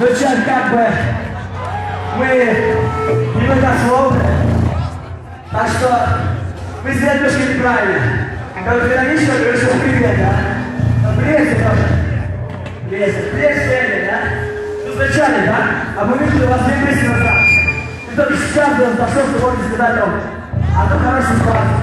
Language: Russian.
Сейчас как бы мы не немногословны. Так что мы сделали немножко неправильно. Когда вы иронично говоришь, что привет, да? Ну, привет, ты тоже. Привет, привет, Женя, да? Ну, вначале, да? А мы видели, у вас две мысли назад. Ты только сейчас был, пошел, что можете сказать, о, а то хороший слова.